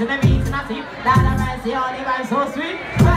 It's nothing. That a tip. Dada rice, the only so sweet.